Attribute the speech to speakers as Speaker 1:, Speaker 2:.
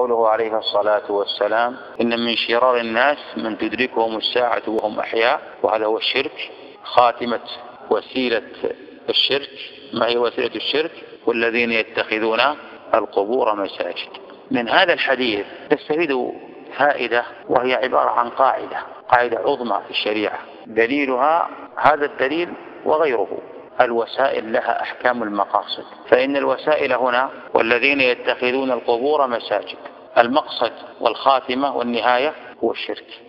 Speaker 1: قوله عليه الصلاة والسلام إن من شرار الناس من تدركهم الساعة وهم أحياء وهذا هو الشرك. خاتمة وسيلة الشرك ما هي وسيلة الشرك؟ والذين يتخذون القبور مساجد. من هذا الحديث تستفيد فائدة وهي عبارة عن قاعدة قاعدة عظمى في الشريعة. دليلها هذا الدليل وغيره. الوسائل لها أحكام المقاصد. فإن الوسائل هنا والذين يتخذون القبور مساجد. المقصد والخاتمة والنهاية هو الشرك.